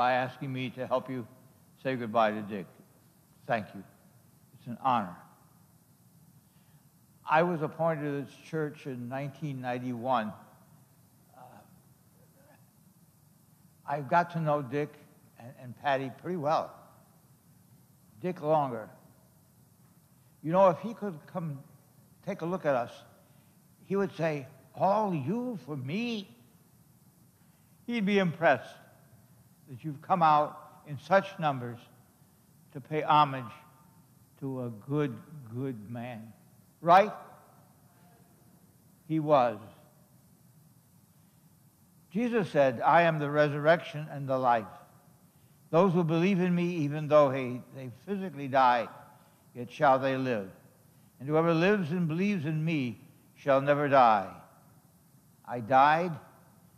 by asking me to help you say goodbye to Dick. Thank you. It's an honor. I was appointed to this church in 1991. Uh, I got to know Dick and, and Patty pretty well. Dick longer. You know, if he could come take a look at us, he would say, All you for me? He'd be impressed that you've come out in such numbers to pay homage to a good, good man. Right? He was. Jesus said, I am the resurrection and the life. Those who believe in me, even though they, physically die, yet shall they live. And whoever lives and believes in me shall never die. I died,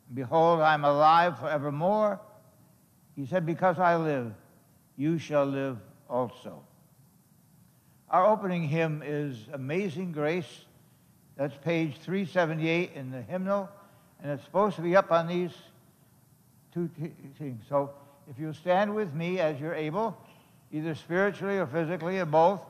and behold, I am alive forevermore. He said, Because I live, you shall live also. Our opening hymn is Amazing Grace. That's page 378 in the hymnal, and it's supposed to be up on these two things. So if you stand with me as you're able, either spiritually or physically or both.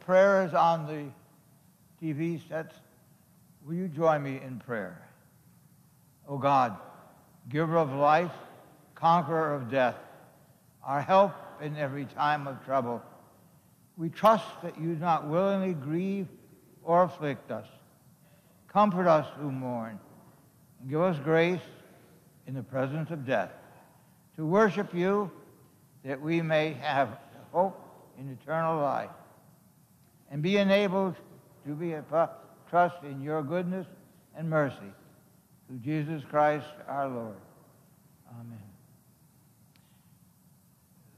Prayer is on the TV sets. Will you join me in prayer? O God, giver of life, conqueror of death, our help in every time of trouble. We trust that you do not willingly grieve or afflict us. Comfort us who mourn, and give us grace in the presence of death to worship you that we may have hope in eternal life and be enabled to be a trust in your goodness and mercy through Jesus Christ our Lord. Amen.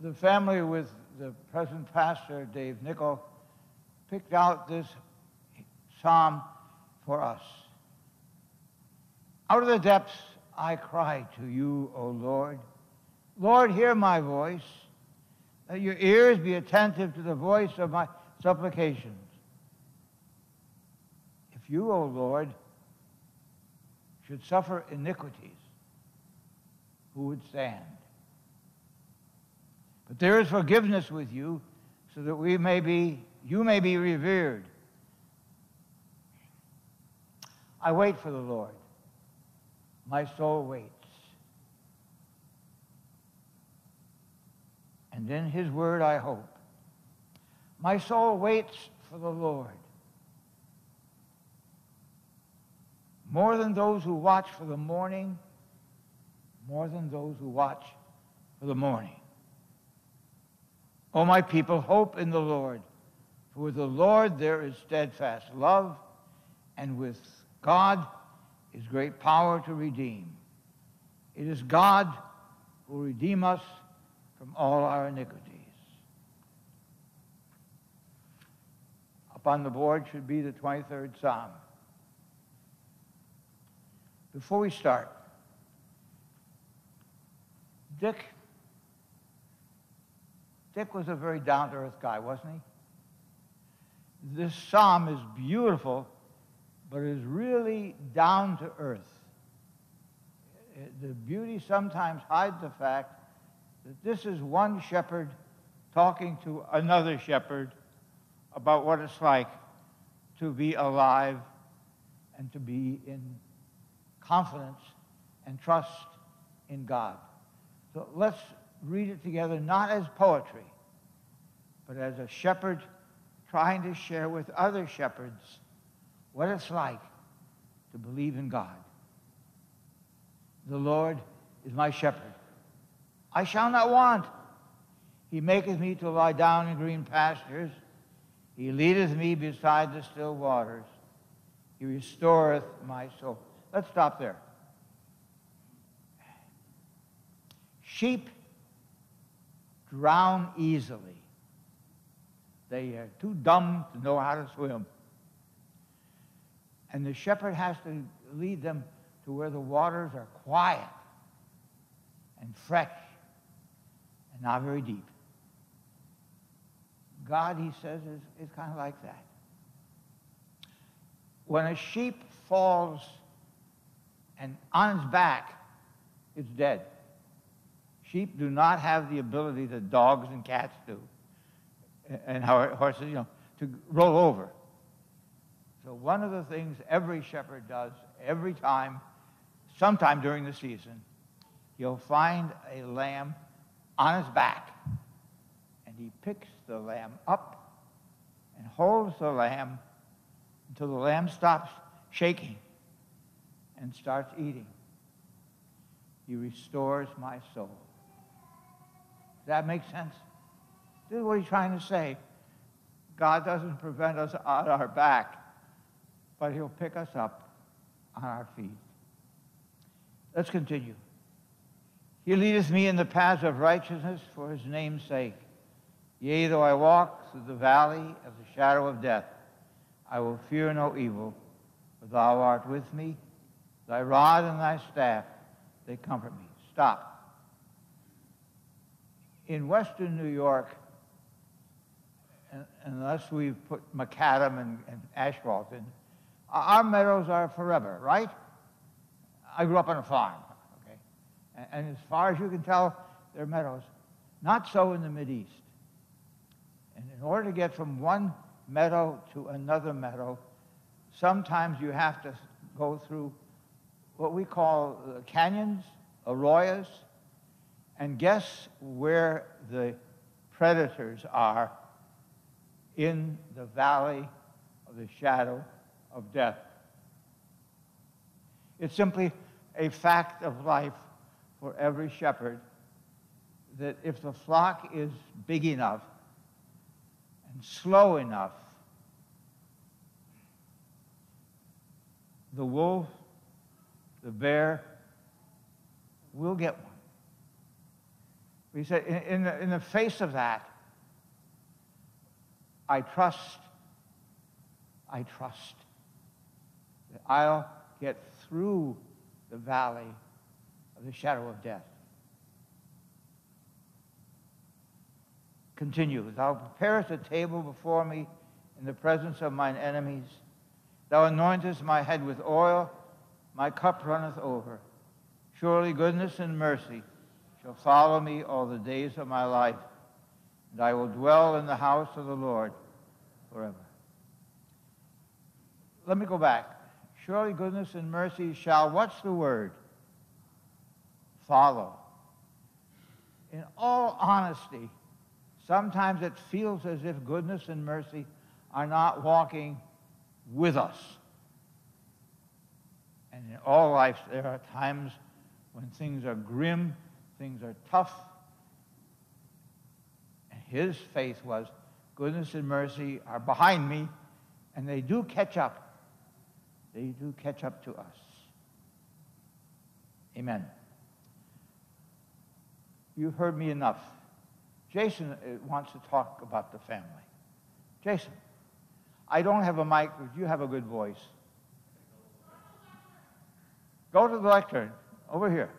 The family with the present pastor, Dave Nickel, picked out this psalm for us. Out of the depths I cry to you, O Lord. Lord, hear my voice. Let your ears be attentive to the voice of my supplications. If you, O Lord, should suffer iniquities, who would stand? But there is forgiveness with you, so that we may be, you may be revered. I wait for the Lord. My soul waits. And in his word I hope. My soul waits for the Lord. more than those who watch for the morning, more than those who watch for the morning. O my people, hope in the Lord. For with the Lord there is steadfast love, and with God is great power to redeem. It is God who will redeem us from all our iniquities. Up on the board should be the 23rd Psalm. Before we start, Dick, Dick was a very down-to-earth guy, wasn't he? This psalm is beautiful, but is really down to earth. The beauty sometimes hides the fact that this is one shepherd talking to another shepherd about what it's like to be alive and to be in confidence and trust in God. So let's read it together, not as poetry, but as a shepherd trying to share with other shepherds what it's like to believe in God. The Lord is my shepherd. I shall not want. He maketh me to lie down in green pastures. He leadeth me beside the still waters. He restoreth my soul. Let's stop there. Sheep drown easily. They are too dumb to know how to swim. And the shepherd has to lead them to where the waters are quiet and fresh and not very deep. God, he says, is, is kind of like that. When a sheep falls and on its back, it's dead. Sheep do not have the ability that dogs and cats do, and horses, you know, to roll over. So one of the things every shepherd does every time, sometime during the season, he'll find a lamb on his back, and he picks the lamb up and holds the lamb until the lamb stops shaking and starts eating. He restores my soul. Does that make sense? This is what he's trying to say. God doesn't prevent us on our back, but he'll pick us up on our feet. Let's continue. He leadeth me in the paths of righteousness for his name's sake. Yea, though I walk through the valley of the shadow of death, I will fear no evil, for thou art with me. Thy rod and thy staff, they comfort me. Stop. In western New York, unless we've put macadam and, and asphalt in, our meadows are forever, right? I grew up on a farm, okay? And, and as far as you can tell, they're meadows. Not so in the Mideast. And in order to get from one meadow to another meadow, sometimes you have to go through what we call canyons, arroyos, and guess where the predators are in the valley of the shadow of death. It's simply a fact of life for every shepherd that if the flock is big enough and slow enough, the wolf, the bear, will get one. He said, in, in, the, in the face of that, I trust, I trust that I'll get through the valley of the shadow of death. Continue. Thou preparest a table before me in the presence of mine enemies. Thou anointest my head with oil, my cup runneth over. Surely goodness and mercy shall follow me all the days of my life, and I will dwell in the house of the Lord forever. Let me go back. Surely goodness and mercy shall, what's the word? Follow. In all honesty, sometimes it feels as if goodness and mercy are not walking with us. And in all life, there are times when things are grim, things are tough. And his faith was goodness and mercy are behind me, and they do catch up. They do catch up to us. Amen. You've heard me enough. Jason uh, wants to talk about the family. Jason, I don't have a mic, but you have a good voice. Go to the lectern, over here.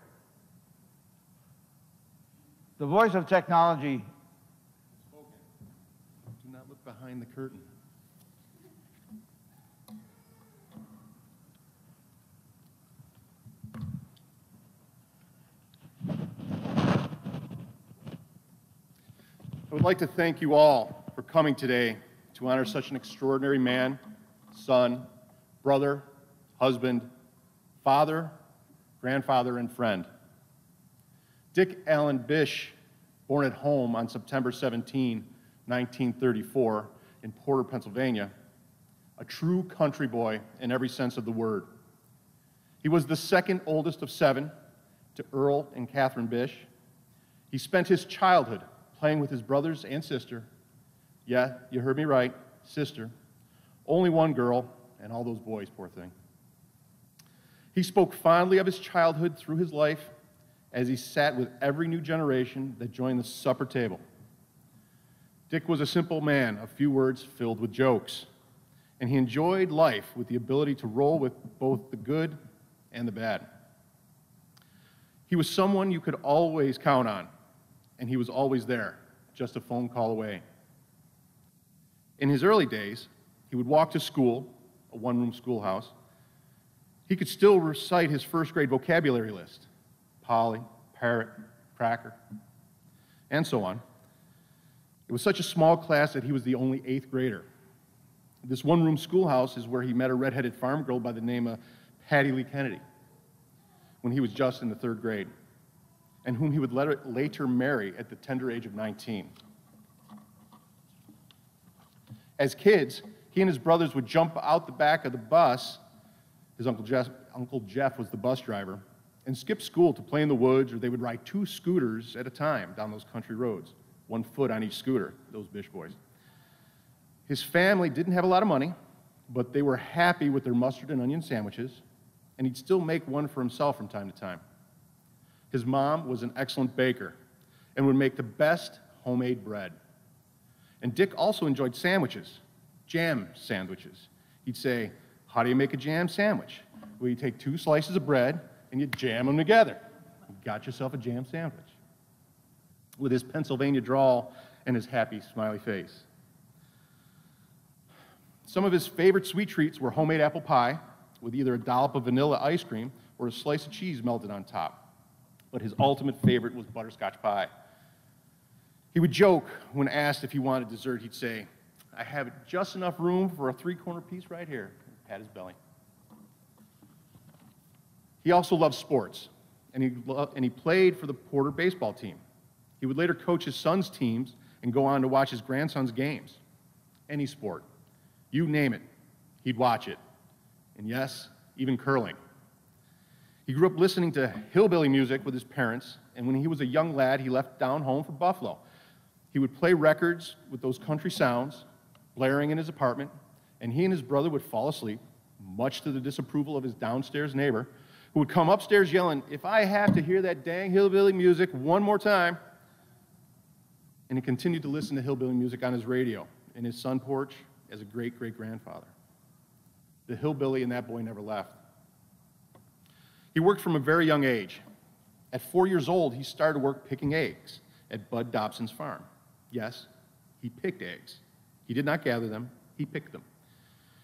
The voice of technology. Spoken. Do not look behind the curtain. I would like to thank you all for coming today to honor such an extraordinary man, son, brother, husband, father, grandfather, and friend. Dick Allen Bish, born at home on September 17, 1934, in Porter, Pennsylvania, a true country boy in every sense of the word. He was the second oldest of seven to Earl and Katherine Bish. He spent his childhood playing with his brothers and sister. Yeah, you heard me right, sister. Only one girl, and all those boys, poor thing. He spoke fondly of his childhood through his life as he sat with every new generation that joined the supper table. Dick was a simple man, a few words filled with jokes, and he enjoyed life with the ability to roll with both the good and the bad. He was someone you could always count on, and he was always there, just a phone call away. In his early days, he would walk to school, a one room schoolhouse. He could still recite his first grade vocabulary list Polly, Parrot, Cracker, and so on. It was such a small class that he was the only eighth grader. This one room schoolhouse is where he met a redheaded farm girl by the name of Patty Lee Kennedy when he was just in the third grade, and whom he would later marry at the tender age of 19. As kids, he and his brothers would jump out the back of the bus. His Uncle Jeff, Uncle Jeff was the bus driver and skip school to play in the woods, or they would ride two scooters at a time down those country roads, one foot on each scooter, those Bish boys. His family didn't have a lot of money, but they were happy with their mustard and onion sandwiches, and he'd still make one for himself from time to time. His mom was an excellent baker and would make the best homemade bread. And Dick also enjoyed sandwiches, jam sandwiches. He'd say, How do you make a jam sandwich? Well, you take two slices of bread, and you jam them together. You got yourself a jam sandwich with his Pennsylvania drawl and his happy, smiley face. Some of his favorite sweet treats were homemade apple pie with either a dollop of vanilla ice cream or a slice of cheese melted on top. But his ultimate favorite was butterscotch pie. He would joke when asked if he wanted dessert, he'd say, I have just enough room for a three corner piece right here. Pat his belly. He also loved sports, and he, lo- and he played for the Porter baseball team. He would later coach his son's teams and go on to watch his grandson's games. Any sport, you name it, he'd watch it. And yes, even curling. He grew up listening to hillbilly music with his parents, and when he was a young lad, he left down home for Buffalo. He would play records with those country sounds blaring in his apartment, and he and his brother would fall asleep, much to the disapproval of his downstairs neighbor, who would come upstairs yelling, If I have to hear that dang hillbilly music one more time, and he continued to listen to hillbilly music on his radio in his sun porch as a great great grandfather. The hillbilly and that boy never left. He worked from a very young age. At four years old, he started work picking eggs at Bud Dobson's farm. Yes, he picked eggs. He did not gather them, he picked them.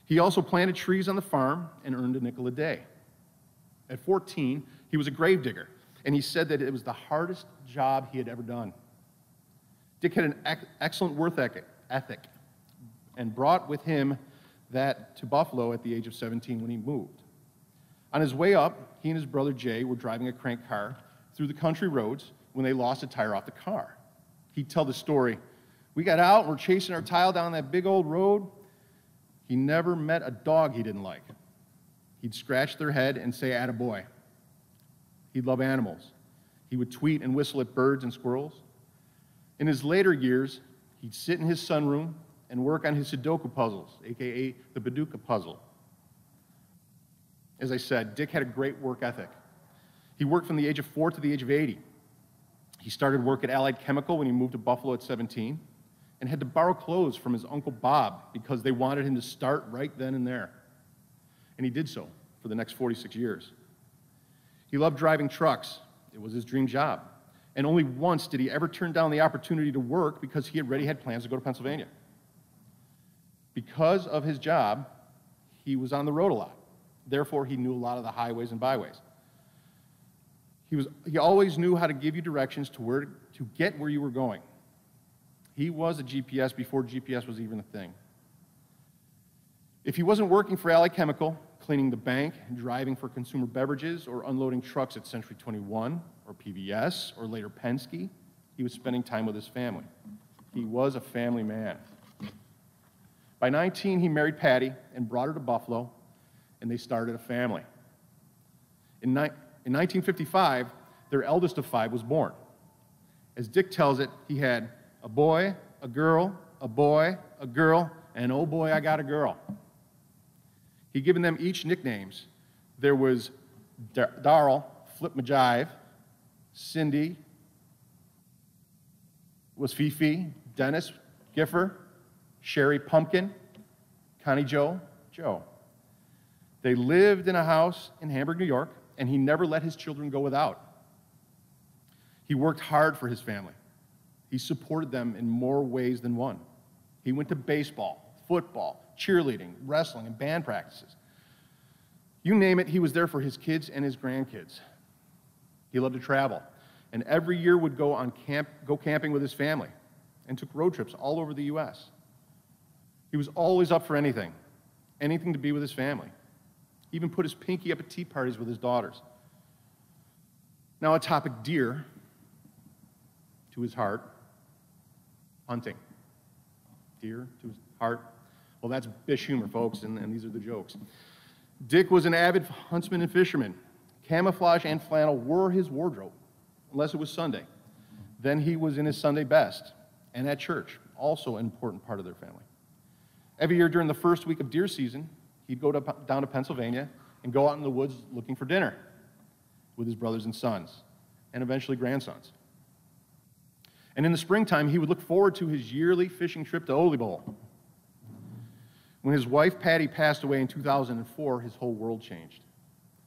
He also planted trees on the farm and earned a nickel a day. At 14, he was a gravedigger, and he said that it was the hardest job he had ever done. Dick had an excellent work ethic and brought with him that to Buffalo at the age of 17 when he moved. On his way up, he and his brother Jay were driving a crank car through the country roads when they lost a tire off the car. He'd tell the story. We got out we're chasing our tile down that big old road. He never met a dog he didn't like. He'd scratch their head and say, attaboy. He'd love animals. He would tweet and whistle at birds and squirrels. In his later years, he'd sit in his sunroom and work on his Sudoku puzzles, aka the Paducah puzzle. As I said, Dick had a great work ethic. He worked from the age of four to the age of 80. He started work at Allied Chemical when he moved to Buffalo at 17 and had to borrow clothes from his uncle Bob because they wanted him to start right then and there. And he did so for the next 46 years. He loved driving trucks, it was his dream job. And only once did he ever turn down the opportunity to work because he already had plans to go to Pennsylvania. Because of his job, he was on the road a lot. Therefore, he knew a lot of the highways and byways. He, was, he always knew how to give you directions to, where, to get where you were going. He was a GPS before GPS was even a thing. If he wasn't working for Allied Chemical, cleaning the bank, driving for consumer beverages, or unloading trucks at Century 21, or PVS, or later Penske, he was spending time with his family. He was a family man. By 19, he married Patty and brought her to Buffalo, and they started a family. In, ni- in 1955, their eldest of five was born. As Dick tells it, he had a boy, a girl, a boy, a girl, and oh boy, I got a girl. He'd given them each nicknames. There was Dar- Daryl, Flip Majive, Cindy was Fifi, Dennis, Giffer, Cheri Pumpkin, Connie Jo, Joe. They lived in a house in Hamburg, New York, and he never let his children go without. He worked hard for his family. He supported them in more ways than one. He went to baseball, football, cheerleading, wrestling, and band practices. You name it, he was there for his kids and his grandkids. He loved to travel, and every year would go on camp, go camping with his family, and took road trips all over the U.S. He was always up for anything, anything to be with his family. He even put his pinky up at tea parties with his daughters. Now, a topic dear to his heart hunting. Dear to his heart. Well, that's Bish humor, folks, and, and these are the jokes. Dick was an avid huntsman and fisherman. Camouflage and flannel were his wardrobe, unless it was Sunday. Then he was in his Sunday best and at church, also an important part of their family. Every year during the first week of deer season, he'd go to, down to Pennsylvania and go out in the woods looking for dinner with his brothers and sons, and eventually grandsons. And in the springtime, he would look forward to his yearly fishing trip to Ole Bull. When his wife Patty passed away in 2004, his whole world changed.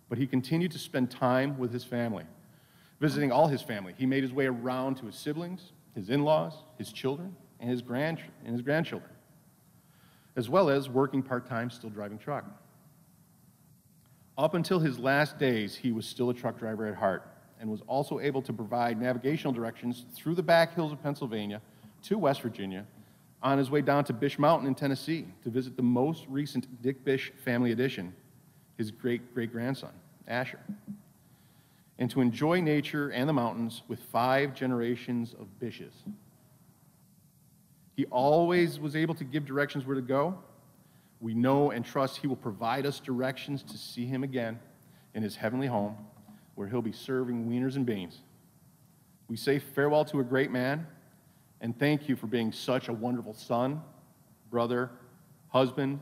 But he continued to spend time with his family, visiting all his family. He made his way around to his siblings, his in laws, his children, and his, grand- and his grandchildren as well as working part time, still driving truck. Up until his last days, he was still a truck driver at heart and was also able to provide navigational directions through the back hills of Pennsylvania to West Virginia on his way down to Bish Mountain in Tennessee to visit the most recent Dick Bish family edition, his great great grandson, Asher. and to enjoy nature and the mountains with five generations of bishes. He always was able to give directions where to go. We know and trust He will provide us directions to see Him again in His heavenly home, where He'll be serving wieners and beans. We say farewell to a great man and thank you for being such a wonderful son, brother, husband,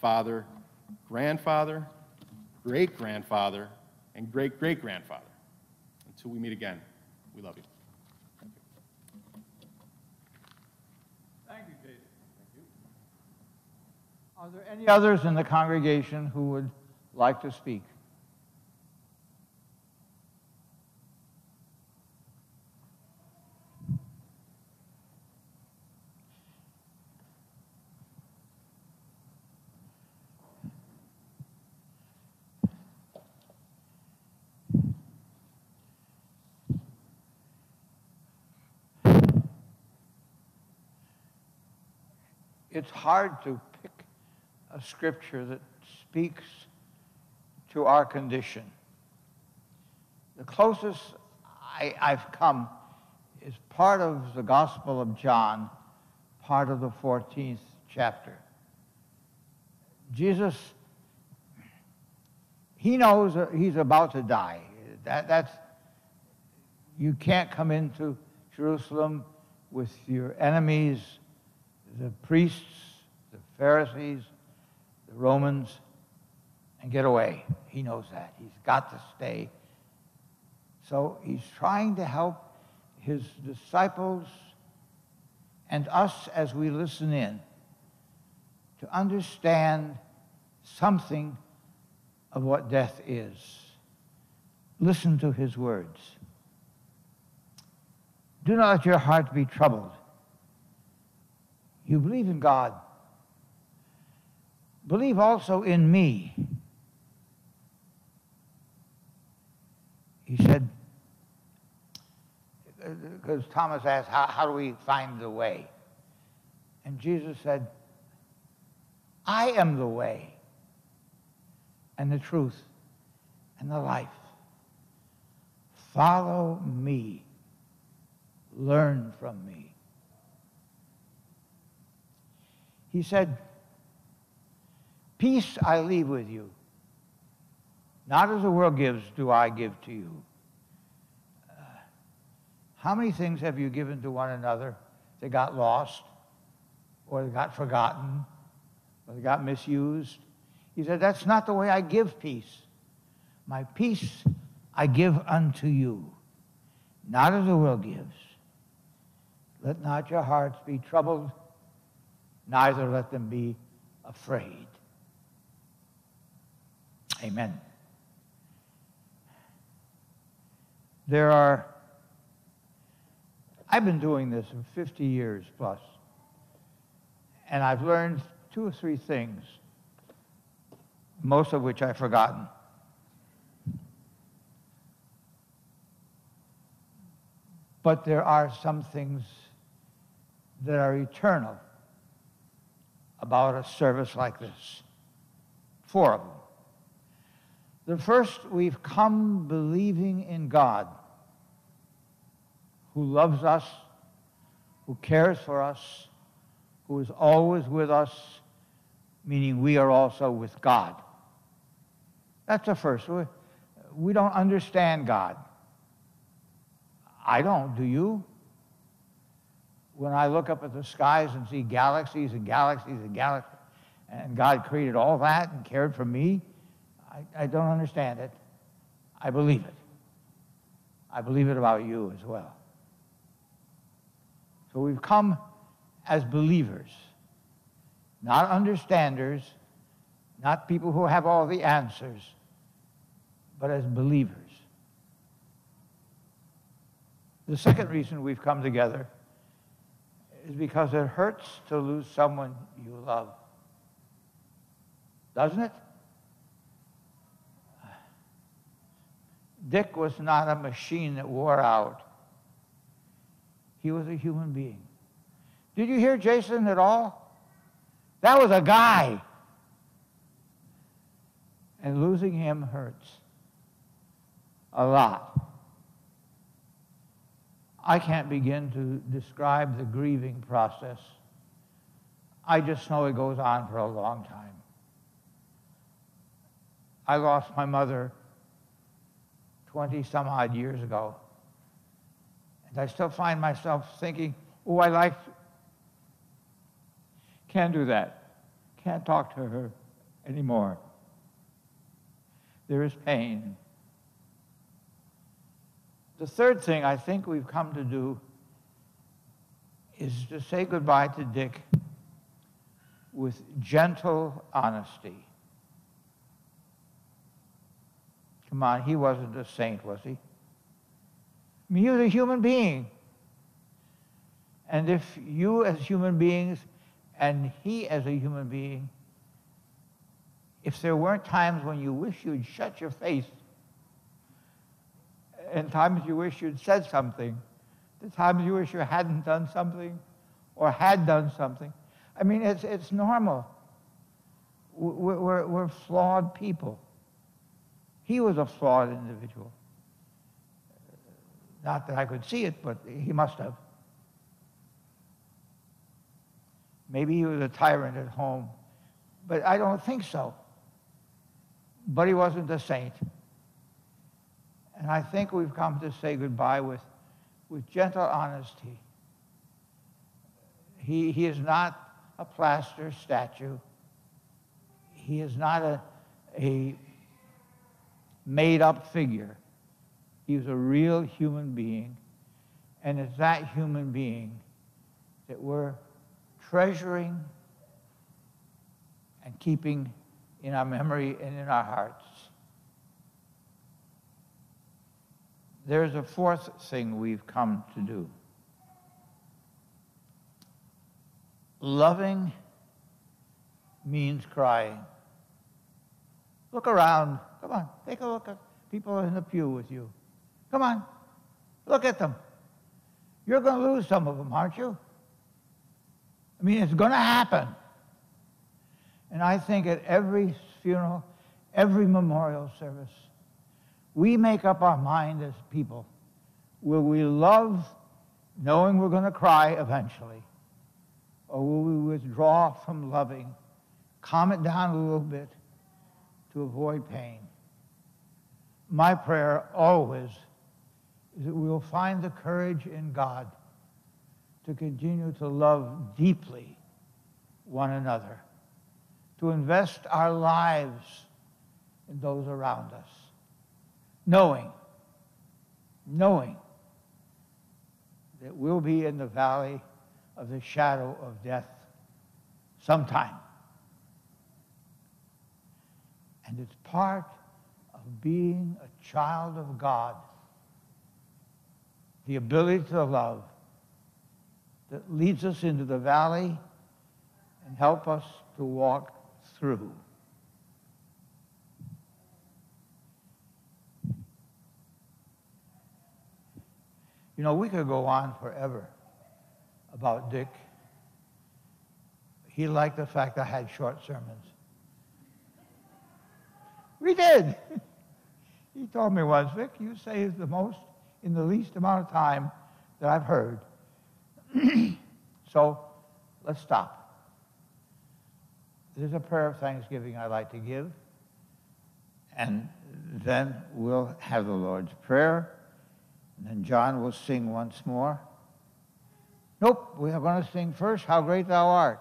father, grandfather, great grandfather, and great great grandfather. Until we meet again, we love you. Thank you, Jason. Are there any others in the congregation who would like to speak? it's hard to pick a scripture that speaks to our condition. The closest I, have come is part of the Gospel of John, part of the 14th chapter. Jesus, he knows he's about to die. That, that's, you can't come into Jerusalem with your enemies the priests, the Pharisees, the Romans, and get away. He knows that. He's got to stay. So he's trying to help his disciples and us as we listen in to understand something of what death is. Listen to his words. Do not let your heart be troubled. You believe in God. Believe also in me. He said, because Thomas asked, how, how do we find the way? And Jesus said, I am the way and the truth and the life. Follow me. Learn from me. He said, Peace I leave with you. Not as the world gives, do I give to you. Uh, how many things have you given to one another that got lost, or that got forgotten, or that got misused? He said, That's not the way I give peace. My peace I give unto you, not as the world gives. Let not your hearts be troubled neither let them be afraid. Amen. There are, I've been doing this for 50 years plus, and I've learned two or three things, most of which I've forgotten. But there are some things that are eternal about a service like this. Four of them. The first, we've come believing in God who loves us, who cares for us, who is always with us, meaning we are also with God. That's the first. We don't understand God. I don't, do you? when I look up at the skies and see galaxies and galaxies and galaxies, and God created all that and cared for me, I, I don't understand it. I believe it. I believe it about you as well. So we've come as believers, not understanders, not people who have all the answers, but as believers. The second reason we've come together is because it hurts to lose someone you love. Doesn't it? Dick was not a machine that wore out. He was a human being. Did you hear Jason at all? That was a guy. And losing him hurts. a lot. I can't begin to describe the grieving process. I just know it goes on for a long time. I lost my mother 20 some odd years ago. And I still find myself thinking, oh, I like, can't do that. Can't talk to her anymore. There is pain. The third thing I think we've come to do is to say goodbye to Dick with gentle honesty. Come on, he wasn't a saint, was he? I mean, he was a human being. And if you, as human beings, and he, as a human being, if there weren't times when you wish you'd shut your face and times you wish you'd said something, the times you wish you hadn't done something or had done something. I mean, it's, it's normal. We're, we're, we're flawed people. He was a flawed individual. Not that I could see it, but he must have. Maybe he was a tyrant at home, but I don't think so. But he wasn't a saint. And I think we've come to say goodbye with, with gentle honesty. He, he is not a plaster statue. He is not a, a made up figure. He was a real human being. And it's that human being that we're treasuring and keeping in our memory and in our hearts. There's a fourth thing we've come to do. Loving means crying. Look around. Come on, take a look at people in the pew with you. Come on, look at them. You're going to lose some of them, aren't you? I mean, it's going to happen. And I think at every funeral, every memorial service, we make up our mind as people. Will we love knowing we're going to cry eventually? Or will we withdraw from loving, calm it down a little bit to avoid pain? My prayer always is that we will find the courage in God to continue to love deeply one another, to invest our lives in those around us, knowing, knowing that we'll be in the valley of the shadow of death sometime. And it's part of being a child of God, the ability to love that leads us into the valley and help us to walk through. You know, we could go on forever about Dick. He liked the fact I had short sermons. We did. he told me once, Vic, you say is the most in the least amount of time that I've heard. so let's stop. There's a prayer of thanksgiving I'd like to give, and then we'll have the Lord's Prayer, and then John will sing once more. Nope, we are going to sing first, How Great Thou Art.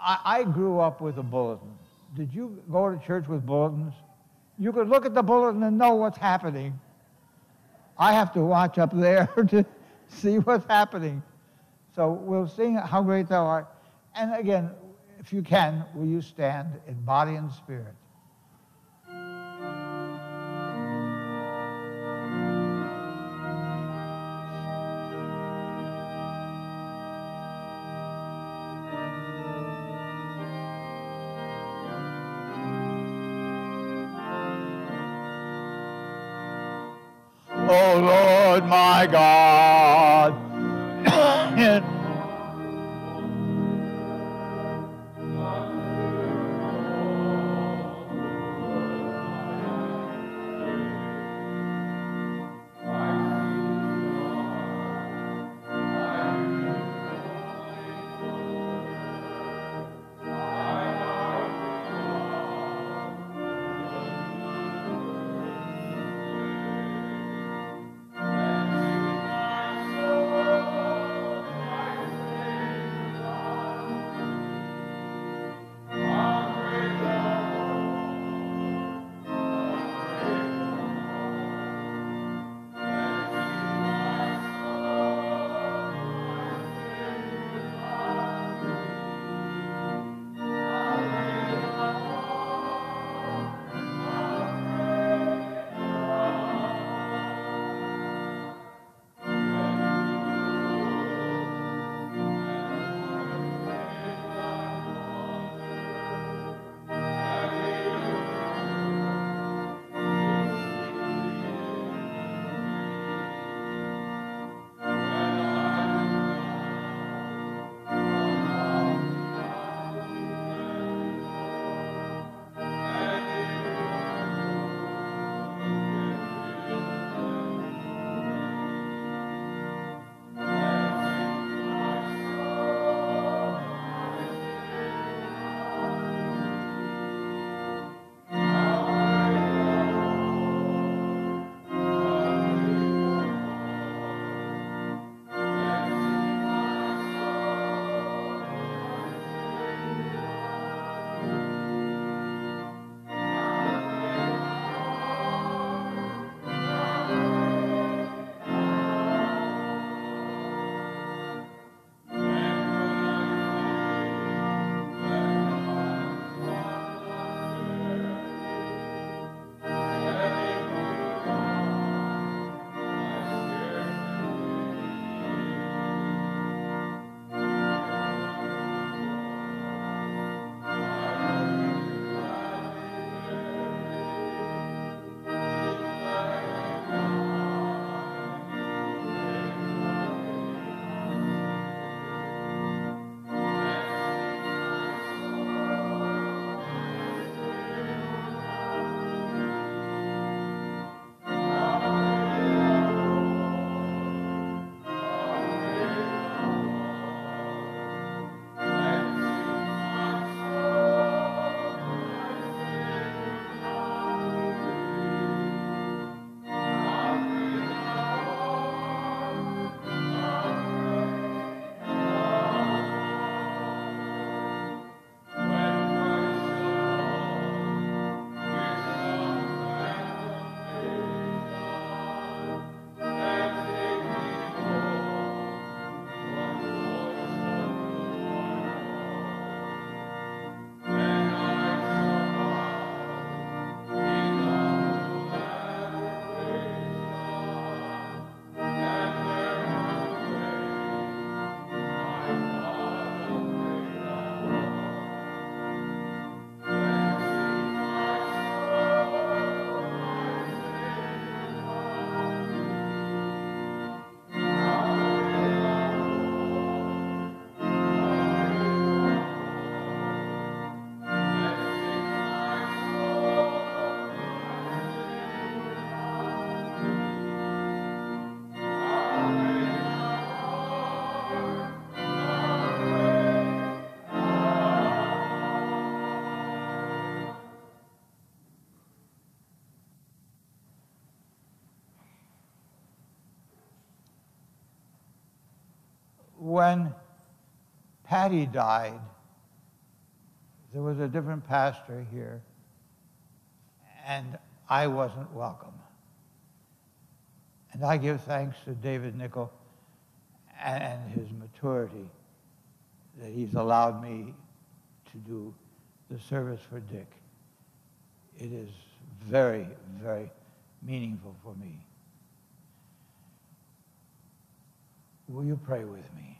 I, I grew up with a bulletin. Did you go to church with bulletins? You could look at the bulletin and know what's happening. I have to watch up there to see what's happening. So we'll sing How Great Thou Art. And again, if you can, will you stand in body and spirit? My God. When Patty died, there was a different pastor here, and I wasn't welcome. And I give thanks to David Nickel and his maturity that he's allowed me to do the service for Dick. It is very, very meaningful for me. Will you pray with me?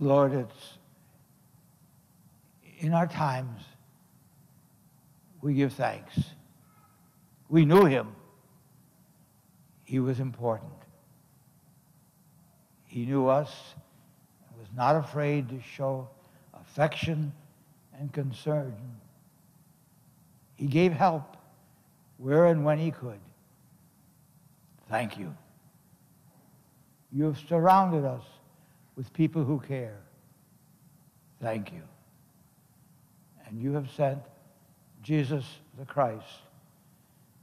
Lord, it's in our times we give thanks. We knew him. He was important. He knew us and was not afraid to show affection and concern. He gave help where and when he could. Thank you. You have surrounded us with people who care. Thank you. And you have sent Jesus the Christ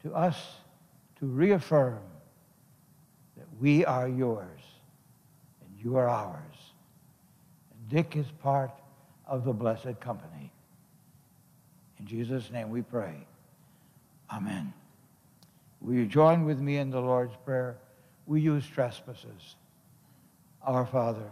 to us to reaffirm that we are yours and you are ours. And Dick is part of the blessed company. In Jesus' name we pray. Amen. Will you join with me in the Lord's Prayer? We use trespasses. Our Father,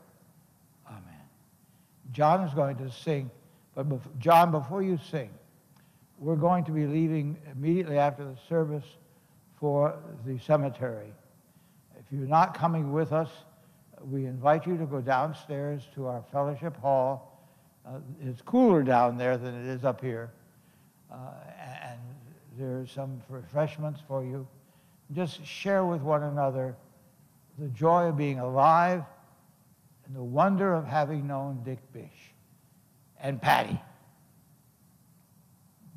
John is going to sing, but John, before you sing, we're going to be leaving immediately after the service for the cemetery. If you're not coming with us, we invite you to go downstairs to our fellowship hall. Uh, it's cooler down there than it is up here. Uh, and there's some refreshments for you. Just share with one another the joy of being alive and the wonder of having known Dick Bish and Patty.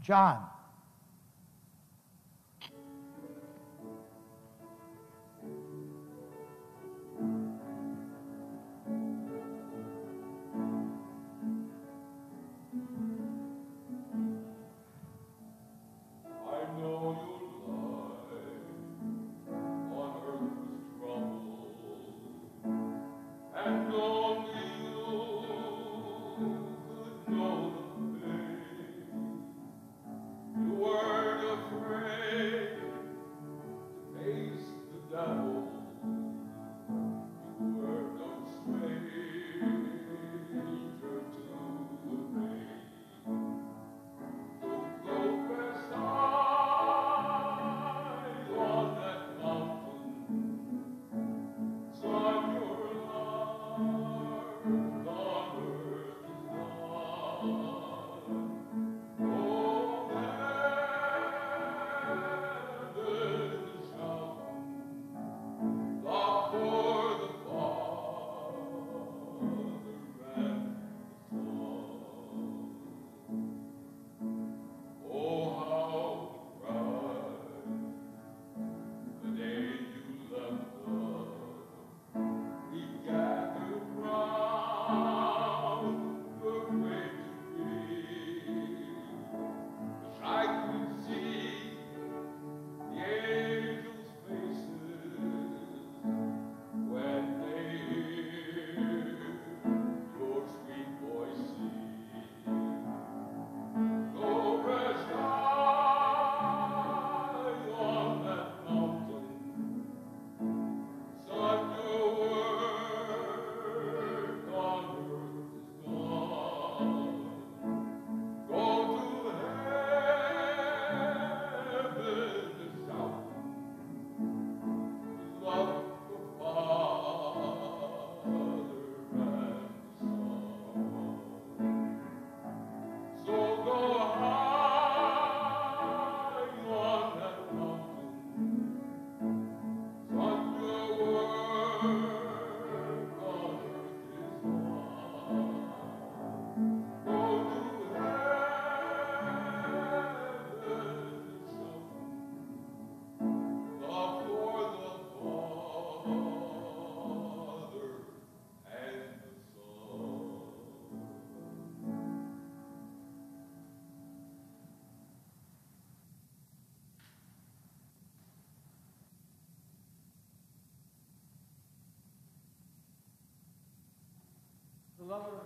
John.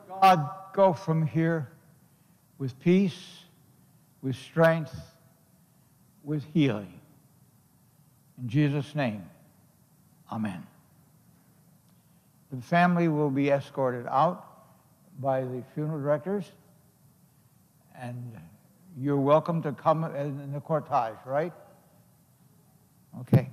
God go from here with peace, with strength, with healing. In Jesus' name, amen. The family will be escorted out by the funeral directors, and you're welcome to come in the cortege, right? Okay.